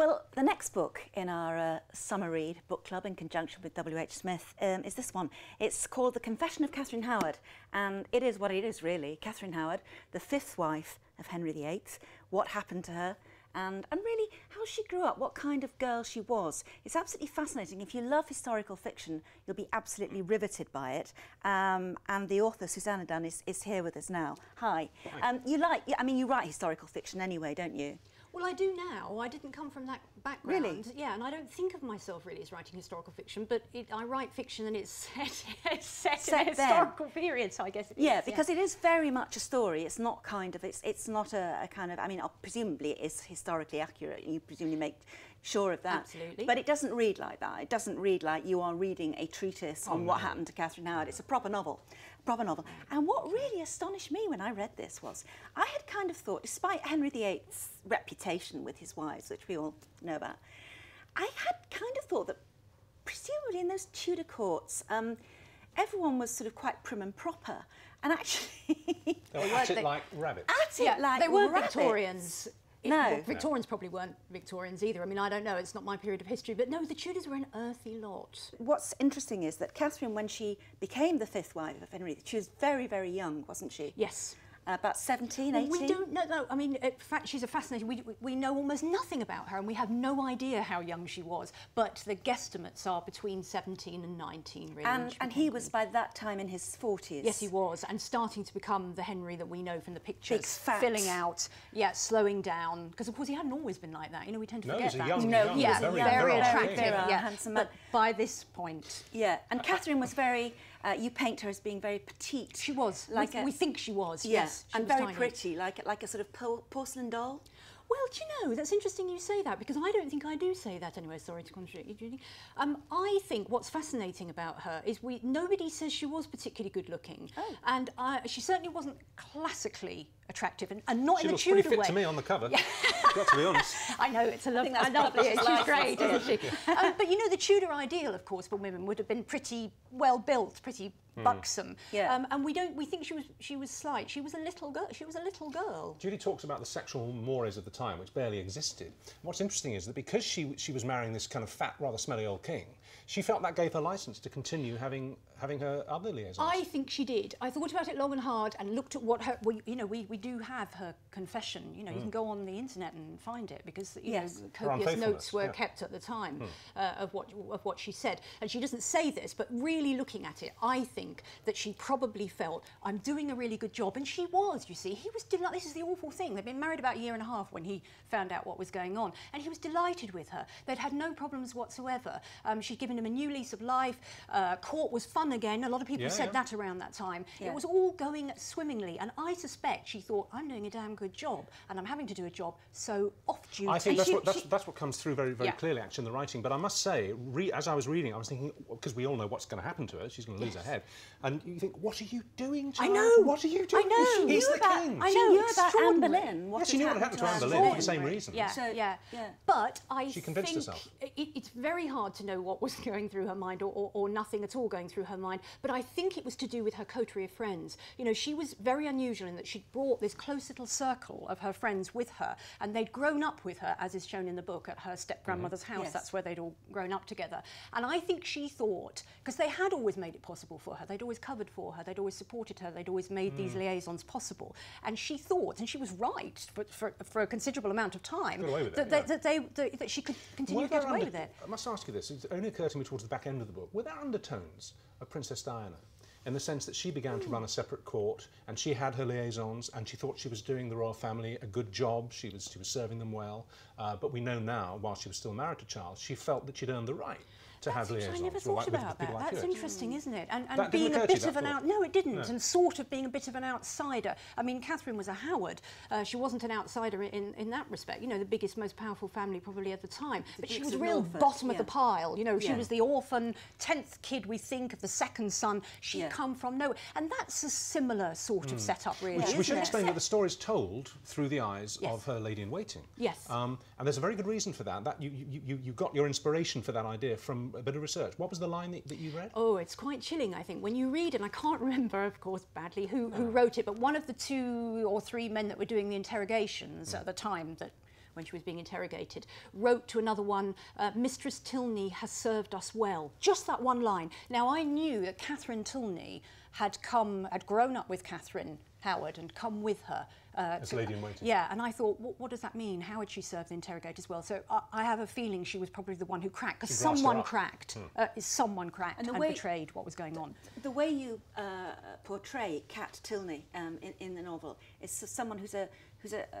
Well, the next book in our uh, summer read book club in conjunction with W.H. Smith um, is this one. It's called The Confession of Katherine Howard, and it is what it is really. Catherine Howard, the fifth wife of Henry VIII, what happened to her, and, and really how she grew up, what kind of girl she was. It's absolutely fascinating. If you love historical fiction, you'll be absolutely riveted by it. Um, and the author, Suzannah Dunn, is, is here with us now. Hi. Um, you like, I mean, you write historical fiction anyway, don't you? Well, I do now. I didn't come from that background. Really? Yeah, and I don't think of myself really as writing historical fiction, but it, I write fiction and it's set, it's set, Set in a historical period, so I guess it is, Yeah, because it is very much a story. It's not kind of, it's, it's not a, a kind of, I mean, uh, presumably it is historically accurate. You presumably make sure of that. Absolutely. But it doesn't read like that. It doesn't read like you are reading a treatise on what happened to Catherine Howard. It's a proper novel. Proper novel. And what really astonished me when I read this was I had kind of thought, despite Henry VIII's reputation with his wives, which we all know about, I had kind of thought that presumably in those Tudor courts, um, everyone was sort of quite prim and proper. And actually, They were weren't at it they? like rabbits. At it Yeah, like they weren't rabbits. Victorians. It- No. well, Victorians probably weren't Victorians either. I mean, I don't know. It's not my period of history. But no, the Tudors were an earthy lot. What's interesting is that Catherine, when she became the fifth wife of Henry, she was very, very young, wasn't she? Yes. Uh, about 17, 18? we don't know. No, I mean, in fact, she's a fascinating. We, we- we know almost nothing about her, and we have no idea how young she was. But the guesstimates are between 17 and 19, really. And, and he was by that time in his 40s. Yes, he was, and starting to become the Henry that we know from the pictures. Big, fat. Filling out, yeah, slowing down. Because of course he hadn't always been like that. You know, we tend to No, forget that. young- No, young, he yeah, was very, young, very, very attractive. very yeah, handsome man. but by this point, Yeah, and Catherine was very, uh, you paint her as being very petite. she was. Like we, a- we think she was. Yeah, yes, she and was very tiny. pretty, like, like a sort of por- porcelain doll. Well, do you know, that's interesting you say that because I don't think I do say that anyway. Sorry to contradict you, Judy. Um, I think what's fascinating about her is we nobody says she was particularly good looking, Oh. and uh, she certainly wasn't classically attractive, and, and not She in the looks pretty Tudor fit way. to me on the cover. Got to be honest. I know it's a lovely, that's I love it. She's she's great, isn't she? um, but you know, the Tudor ideal, of course, for women would have been pretty well built, pretty buxom. Yeah. Um, and we don't. We think she was. She was slight. She was a little girl. She was a little girl. Judy talks about the sexual mores of the time, which barely existed. What's interesting is that because she she was marrying this kind of fat, rather smelly old king, she felt that gave her license to continue having having her other liaisons. I think she did. I thought about it long and hard and looked at what her. Well, you know, we, we do have her confession. You know, you can go on the internet and find it because you Yes. know copious notes were yeah. kept at the time uh, of what of what she said. And she doesn't say this, but really looking at it, I think that she probably felt I'm doing a really good job, and she was. You see, he was delighted. This is the awful thing. They'd been married about a year and a half when he found out what was going on, and he was delighted with her. They'd had no problems whatsoever. Um, she'd given him a new lease of life. Uh, court was fun again. A lot of people Yeah, said yeah. that around that time. Yeah. It was all going swimmingly, and I suspect she thought I'm doing a damn good job, and I'm having to do a job, so off duty. I think that's she- what, that's, she- that's what comes through very, very Yeah. clearly, actually, in the writing. But I must say, re, as I was reading, I was thinking, because we all know what's going to happen to her, she's going to lose her head. And you think, what are you doing, I child? know. What are you doing? I doing? know. She He's knew the about, king. I she know, knew about Anne. Boleyn. What Yeah, she had knew what happened happened to Anne Anne Boleyn for the same reason. Yeah, So, yeah, yeah. But I She convinced think herself. It, it's very hard to know what was going through her mind, or, or, or nothing at all going through her mind. But I think it was to do with her coterie of friends. You know, she was very unusual in that she'd brought this close little circle of her friends with her, and they'd grown up with her, as is shown in the book, at her step grandmother's mm-hmm. house. Yes. That's where they'd all grown up together. And I think she thought, because they had always made it possible for her, they'd always covered for her, they'd always supported her, they'd always made these mm. liaisons possible. And she thought, and she was right for, for, for a considerable amount of time, with it, that, yeah. they, that, they, that, that she could continue to get away under- with it. I must ask you this. It only occurred to me towards the back end of the book. Were there undertones of Princess Diana? In the sense that she began to run a separate court and she had her liaisons and she thought she was doing the royal family a good job, she was, she was serving them well. Uh, but we know now, while she was still married to Charles, she felt that she'd earned the right to have liaisons. I never thought with- with about that. like That's you. interesting, isn't it? And, and being a occur to you, bit of an out. No, it didn't. No. And sort of being a bit of an outsider. I mean, Catherine was a Howard. Uh, she wasn't an outsider in, in that respect. You know, the biggest, most powerful family probably at the time. but she was real Norfolk, bottom of the pile. You know, she Yeah. was the orphan, tenth kid we think of the second son. She'd Yeah. Come from nowhere, and that's a similar sort of setup, really. We, we should it? explain that the story is told through the eyes Yes. of her lady in waiting. Yes. Um, and there's a very good reason for that. That you, you, you, you got your inspiration for that idea from a bit of research. What was the line that, that you read? Oh, it's quite chilling, I think. When you read, and I can't remember, of course, badly who, who wrote it, but one of the two or three men that were doing the interrogations at the time that when she was being interrogated, wrote to another one, uh, Mistress Tilney has served us well. Just that one line. Now, I knew that Catherine Tilney had come, had grown up with Catherine Howard and come with her. Uh, As lady in waiting. Yeah, and I thought, what, what, does that mean? How had she served the interrogators well? So I, I have a feeling she was probably the one who cracked, because someone cracked, mm. uh, someone cracked and, and way, betrayed what was going on. The way you uh, portray Cat Tilney um, in, in, the novel is someone who's a who's a uh,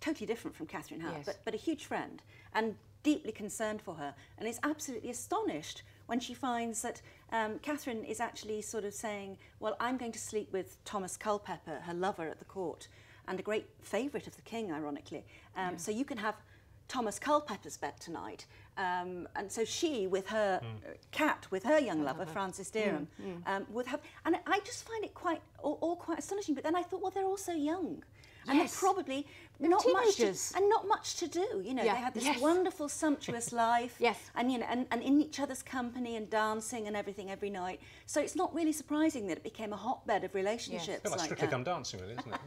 totally different from Catherine Howard, yes. but, but a huge friend and deeply concerned for her, and is absolutely astonished when she finds that um, Catherine is actually sort of saying, well, I'm going to sleep with Thomas Culpepper, her lover at the court, and a great favourite of the king, ironically. Um, yeah. So you can have Thomas Culpepper's bed tonight. Um, and so she, with her mm. cat, with her young lover, Francis Dereham, mm, mm. Um, would have. And I just find it quite, all, all, quite astonishing. But then I thought, well, they're all so young and yes. probably They're not teenagers. much to, and not much to do. You know, yeah. they had this yes. wonderful, sumptuous life. yes. And you know, and, and in each other's company and dancing and everything every night. So it's not really surprising that it became a hotbed of relationships. Yes. like Strictly that. Come Dancing, really, isn't it?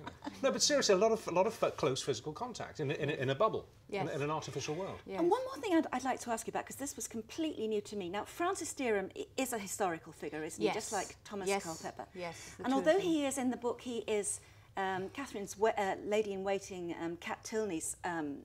no, but seriously, a lot of a lot of close physical contact in, in, in a bubble, yes. in, in, an artificial world. Yes. And one more thing I'd, I'd, like to ask you about, because this was completely new to me. Now, Francis Dereham is a historical figure, isn't yes. he? Just like Thomas yes. Culpepper. Yes. And although he is in the book, he is um, Catherine's uh, lady in waiting, um, Kat Tilney's um,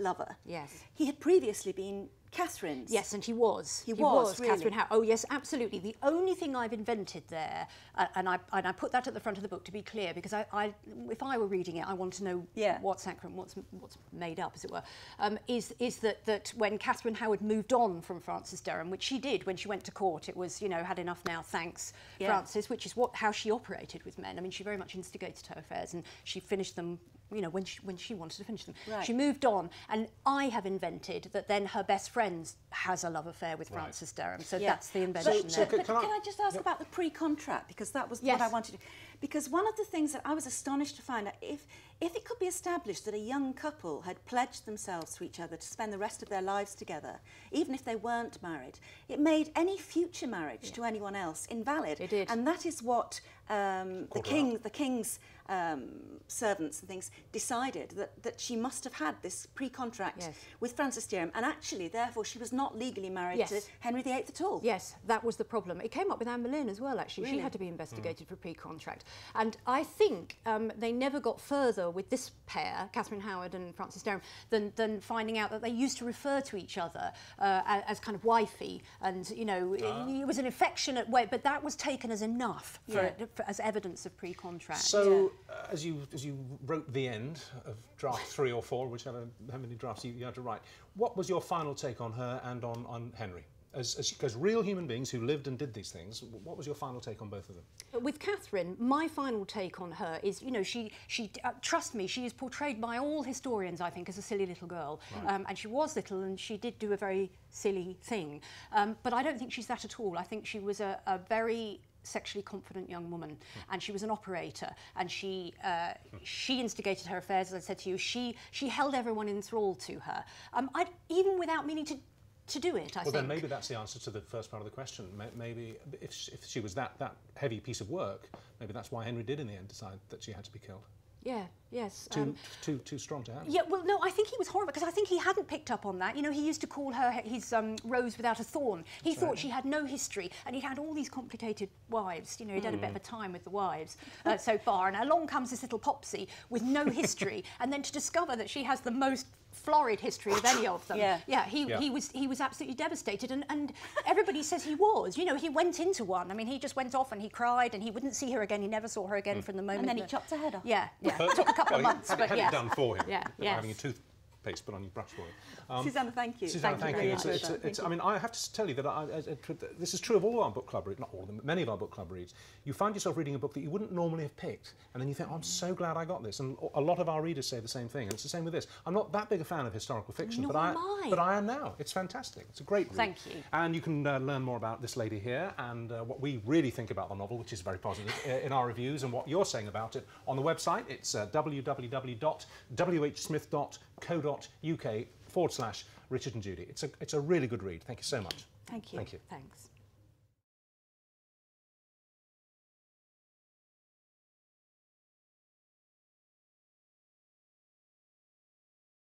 lover. Yes. He had previously been Catherine's. Yes, and he was. He, he was, was really. Catherine Howe. Oh, yes, absolutely. The only thing I've invented there, uh, and, I, and I put that at the front of the book to be clear, because I, I if I were reading it, I want to know yeah. what's accurate, what's what's made up, as it were. Um, is is that that when Catherine Howard moved on from Francis Dereham, which she did when she went to court, it was you know had enough now, thanks yeah. Francis, which is what how she operated with men. I mean, she very much instigated her affairs, and she finished them you know, when she, when she wanted to finish them. Right. She moved on, and I have invented that then her best friend has a love affair with right. Francis Dereham. So yeah. that's the invention but, there. So, but, can, can, I, just ask about the pre-contract because that was yes. what I wanted to. Because one of the things that I was astonished to find out if if it could be established that a young couple had pledged themselves to each other to spend the rest of their lives together, even if they weren't married, it made any future marriage yeah. to anyone else invalid. It did. And that is what um, the king, the king's um, servants and things decided that, that she must have had this pre-contract yes. with Francis Dereham and actually therefore she was not legally married yes. to Henry VIII at all. Yes, that was the problem. It came up with Anne Boleyn as well actually. Really? She had to be investigated mm. for pre-contract and I think um, they never got further with this pair, Catherine Howard and Francis Dereham, than, than finding out that they used to refer to each other uh, as kind of wifey and you know ah. it, it, was an affectionate way but that was taken as enough for, yeah. it, for as evidence of pre-contract. So uh, as you as you wrote the end of draft three or four, whichever how many drafts you, you had to write, what was your final take on her and on on Henry? As, as, as, real human beings who lived and did these things, what was your final take on both of them? With Catherine, my final take on her is, you know, she, she uh, trust me, she is portrayed by all historians, I think, as a silly little girl. Right. Um, and she was little and she did do a very silly thing. Um, but I don't think she's that at all. I think she was a, a very sexually confident young woman, mm. and she was an operator, and she uh, she instigated her affairs. As I said to you, she she held everyone in thrall to her. Um, I'd, even without meaning to to do it. I well, think. then maybe that's the answer to the first part of the question. Maybe if she, if she was that that heavy piece of work, maybe that's why Henry did in the end decide that she had to be killed. Yeah, yes. Too, um, too, too strong to handle. Yeah, well, no, I think he was horrible because I think he hadn't picked up on that. You know, he used to call her his um, rose without a thorn. He That's thought right. she had no history and he'd had all these complicated wives. You know, he'd mm. had a bit of a time with the wives uh, so far. And along comes this little Popsy with no history. and then to discover that she has the most florid history of any of them. yeah. Yeah, he, yeah. he was he was absolutely devastated and, and everybody says he was. You know, he went into one. I mean, he just went off and he cried and he wouldn't see her again. He never saw her again mm. from the moment. And then he chopped her head off. Yeah, yeah. it took a couple well, of months, had, but yeah. it done for him. Yeah, yes. Having a toothpaste put on your brush. Um, Suzannah, thank you. Suzannah, thank, thank you. you. It's, it's, it's, I mean, I have to tell you that I, I, this is true of all our book club reads, not all of them, but many of our book club reads. You find yourself reading a book that you wouldn't normally have picked, and then you think, oh, I'm so glad I got this. And a lot of our readers say the same thing, and it's the same with this. I'm not that big a fan of historical fiction, Nor but I, I, but I am now. It's fantastic. It's a great read. Thank you. And you can uh, learn more about this lady here and uh, what we really think about the novel, which is very positive, in our reviews, and what you're saying about it on the website. It's uh, www.whsmith.co.uk forward slash Richard and Judy. It's a, it's a really good read. Thank you so much. Thank you. Thank you. Thanks.